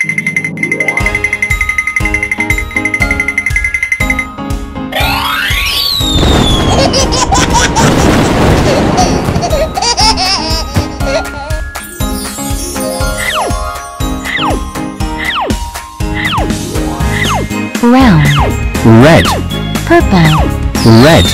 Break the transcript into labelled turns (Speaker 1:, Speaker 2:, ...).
Speaker 1: Brown. Red.
Speaker 2: Purple.
Speaker 1: Red.